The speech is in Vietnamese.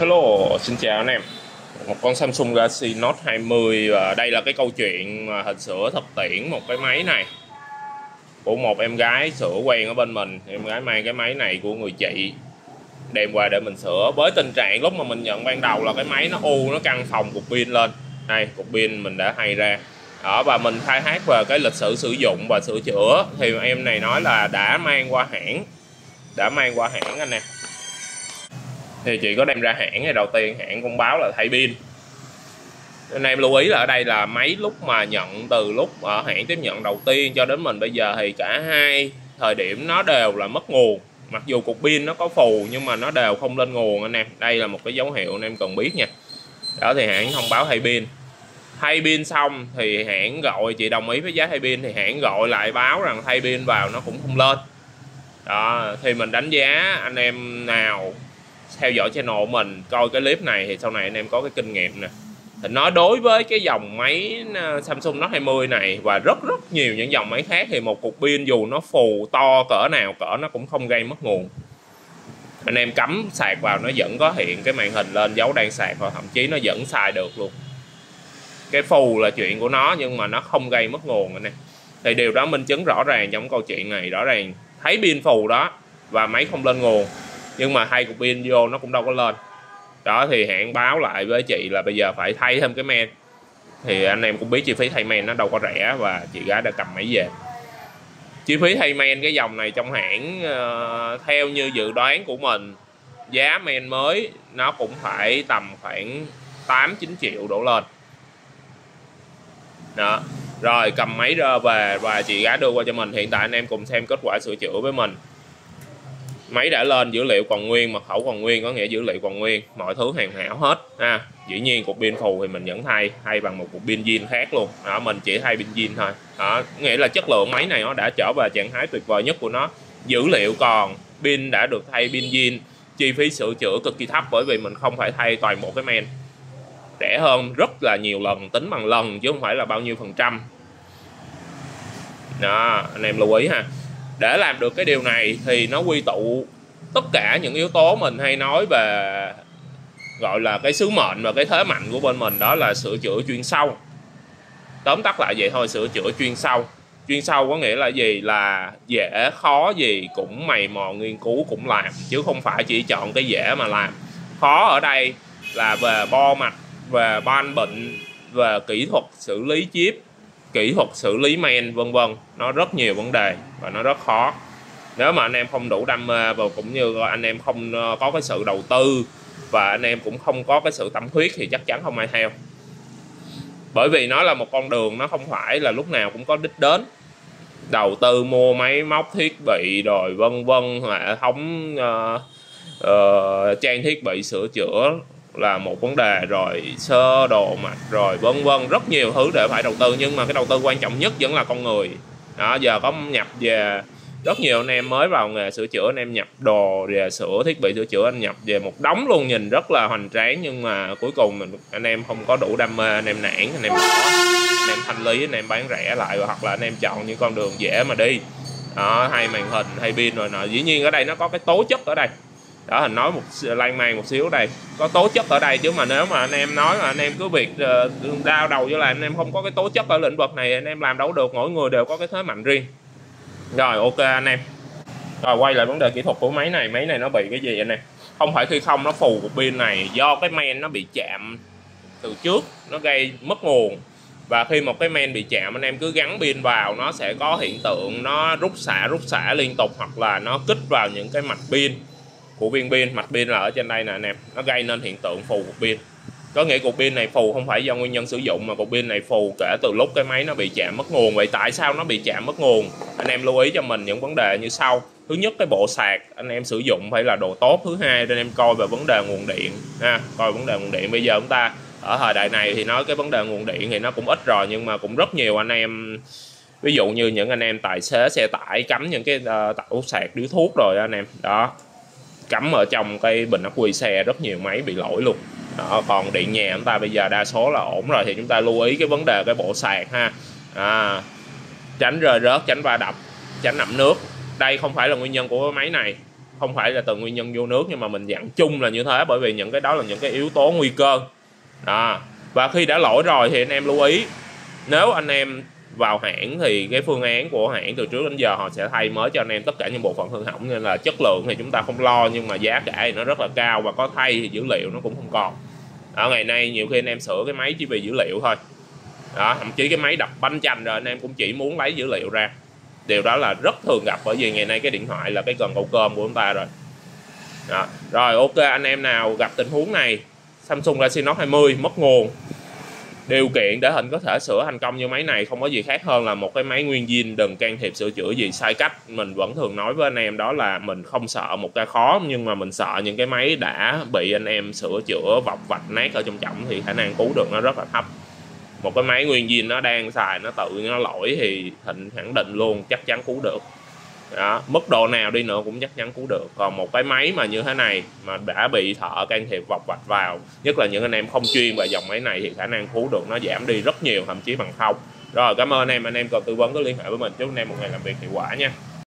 Hello, xin chào anh em. Một con Samsung Galaxy Note 20 và đây là cái câu chuyện mà hình sửa thực tiễn một cái máy này. Của một em gái sửa quen ở bên mình. Em gái mang cái máy này của người chị đem qua để mình sửa. Với tình trạng lúc mà mình nhận ban đầu là cái máy nó u nó căng phòng cục pin lên. Đây cục pin mình đã hay ra. Đó và mình khai thác về cái lịch sử sử dụng và sửa chữa. Thì em này nói là đã mang qua hãng. Đã mang qua hãng anh em thì chị có đem ra hãng ngày đầu tiên hãng cũng báo là thay pin. Anh em lưu ý là ở đây là mấy lúc mà nhận, từ lúc ở hãng tiếp nhận đầu tiên cho đến mình bây giờ thì cả hai thời điểm nó đều là mất nguồn. Mặc dù cục pin nó có phù, nhưng mà nó đều không lên nguồn, anh em. Đây là một cái dấu hiệu anh em cần biết nha. Đó, thì hãng thông báo thay pin. Thay pin xong thì hãng gọi, chị đồng ý với giá thay pin thì hãng gọi lại báo rằng thay pin vào nó cũng không lên. Đó, thì mình đánh giá anh em nào theo dõi channel của mình, coi cái clip này thì sau này anh em có cái kinh nghiệm nè. Thì nói đối với cái dòng máy ờ, Samsung Note 20 này và rất rất nhiều những dòng máy khác thì một cục pin dù nó phù to cỡ nào, cỡ nó cũng không gây mất nguồn. Anh em cắm sạc vào nó vẫn có hiện cái màn hình lên, dấu đang sạc và thậm chí nó vẫn xài được luôn. Cái phù là chuyện của nó nhưng mà nó không gây mất nguồn anh em. Thì điều đó minh chứng rõ ràng trong câu chuyện này, rõ ràng thấy pin phù đó và máy không lên nguồn nhưng mà hai cục pin vô nó cũng đâu có lên. Đó thì hãng báo lại với chị là bây giờ phải thay thêm cái men. Thì anh em cũng biết chi phí thay men nó đâu có rẻ và chị gái đã cầm máy về. Chi phí thay men cái dòng này trong hãng uh, theo như dự đoán của mình giá men mới nó cũng phải tầm khoảng 8 9 triệu đổ lên. Đó rồi cầm máy ra về và chị gái đưa qua cho mình. Hiện tại anh em cùng xem kết quả sửa chữa với mình máy đã lên dữ liệu còn nguyên mật khẩu còn nguyên, có nghĩa dữ liệu còn nguyên. Mọi thứ hoàn hảo hết, ha. Dĩ nhiên cục pin phù thì mình vẫn thay thay bằng một cục pin zin khác luôn. Đó, mình chỉ thay pin zin thôi. Đó, nghĩa là chất lượng máy này nó đã trở về trạng thái tuyệt vời nhất của nó. Dữ liệu còn, pin đã được thay pin zin chi phí sửa chữa cực kỳ thấp bởi vì mình không phải thay toàn bộ cái men. Rẻ hơn rất là nhiều lần, tính bằng lần chứ không phải là bao nhiêu phần trăm. Đó, anh em lưu ý ha để làm được cái điều này thì nó quy tụ tất cả những yếu tố mình hay nói về, gọi là, cái sứ mệnh và cái thế mạnh của bên mình, đó là sửa chữa chuyên sâu. Tóm tắt lại vậy thôi, sửa chữa chuyên sâu. Chuyên sâu có nghĩa là gì? Là dễ, khó gì cũng mày mò nghiên cứu, cũng làm, chứ không phải chỉ chọn cái dễ mà làm. Khó ở đây là về bo mạch, về ban bệnh, về kỹ thuật xử lý chip kỹ thuật xử lý men vân vân. Nó rất nhiều vấn đề và nó rất khó. Nếu mà anh em không đủ đam mê và cũng như anh em không ờ, có cái sự đầu tư và anh em cũng không có cái sự tâm huyết thì chắc chắn không ai theo. Bởi vì nó là một con đường nó không phải là lúc nào cũng có đích đến. Đầu tư mua máy móc thiết bị rồi vân vân hệ thống uh, uh, trang thiết bị sửa chữa là một vấn đề rồi sơ đồ mạch rồi vân vân, rất nhiều thứ để phải đầu tư. Nhưng mà cái đầu tư quan trọng nhất vẫn là con người. Đó, giờ có nhập về, rất nhiều anh em mới vào nghề sửa chữa, anh em nhập đồ về sửa, thiết bị sửa chữa, anh nhập về một đống luôn, nhìn rất là hoành tráng. Nhưng mà cuối cùng mình, anh em không có đủ đam mê, anh em nản, anh em bỏ anh em thanh lý, anh em bán rẻ lại, hoặc là anh em chọn những con đường dễ mà đi. Đó hay màn hình hay pin rồi nọ. Dĩ nhiên ở đây nó có cái tố chất ở đây đó, hình nói một lan man một xíu đây. Có tố chất ở đây chứ mà nếu mà anh em nói mà anh em cứ việc ờ, đau đầu với là anh em không có cái tố chất ở lĩnh vực này, anh em làm đâu được, mỗi người đều có cái thế mạnh riêng. Rồi, ok anh em. Rồi, quay lại vấn đề kỹ thuật của máy này. Máy này nó bị cái gì anh em? Không phải khi không, nó phù cục pin này. Do cái men nó bị chạm từ trước, nó gây mất nguồn. Và khi một cái men bị chạm, anh em cứ gắn pin vào, nó sẽ có hiện tượng, nó rút xả rút xả liên tục, hoặc là nó kích vào những cái mạch pin của viên pin mạch pin là ở trên đây nè anh em nó gây nên hiện tượng phù cục pin. Có nghĩa cục pin này phù không phải do nguyên nhân sử dụng mà cục pin này phù kể từ lúc cái máy nó bị chạm mất nguồn. Vậy tại sao nó bị chạm mất nguồn? Anh em lưu ý cho mình những vấn đề như sau. Thứ nhất cái bộ sạc anh em sử dụng phải là đồ tốt. Thứ hai anh em coi về vấn đề nguồn điện ha coi vấn đề nguồn điện. Bây giờ chúng ta ở thời đại này thì nói cái vấn đề nguồn điện thì nó cũng ít rồi nhưng mà cũng rất nhiều anh em ví dụ như những anh em tài xế xe tải cắm những cái uh, tẩu sạc điếu thuốc rồi anh em. Đó cắm ở trong cái bình ắc quy xe rất nhiều máy bị lỗi luôn. Đó, còn điện nhà chúng ta bây giờ đa số là ổn rồi thì chúng ta lưu ý cái vấn đề cái bộ sạc ha. À, tránh rơi rớt tránh va đập tránh nậm nước. Đây không phải là nguyên nhân của cái máy này không phải là từ nguyên nhân vô nước nhưng mà mình dặn chung là như thế bởi vì những cái đó là những cái yếu tố nguy cơ. Đó và khi đã lỗi rồi thì anh em lưu ý nếu anh em vào hãng thì cái phương án của hãng từ trước đến giờ họ sẽ thay mới cho anh em tất cả những bộ phận hư hỏng, nên là chất lượng thì chúng ta không lo, nhưng mà giá cả thì nó rất là cao và có thay thì dữ liệu nó cũng không còn. Ở ngày nay nhiều khi anh em sửa cái máy chỉ vì dữ liệu thôi. Đó, thậm chí cái máy đập bánh chanh rồi anh em cũng chỉ muốn lấy dữ liệu ra. Điều đó là rất thường gặp bởi vì ngày nay cái điện thoại là cái cần cầu cơm của chúng ta rồi. Đó. rồi, ok, anh em nào gặp tình huống này, Samsung Galaxy Note 20 mất nguồn điều kiện để hình có thể sửa thành công như máy này không có gì khác hơn là một cái máy nguyên zin đừng can thiệp sửa chữa gì sai cách. Mình vẫn thường nói với anh em đó là mình không sợ một cái khó, nhưng mà mình sợ những cái máy đã bị anh em sửa chữa, vọc vạch, nát ở trong trọng thì khả năng cứu được nó rất là thấp. Một cái máy nguyên zin nó đang xài, nó tự nó lỗi thì thịnh khẳng định luôn chắc chắn cứu được đó, mức độ nào đi nữa cũng chắc chắn cứu được. Còn một cái máy mà như thế này mà đã bị thợ can thiệp vọc vạch vào nhất là những anh em không chuyên về dòng máy này thì khả năng cứu được nó giảm đi rất nhiều thậm chí bằng không. Rồi cảm ơn anh em anh em cần tư vấn có liên hệ với mình. Chúc anh em một ngày làm việc hiệu quả nha.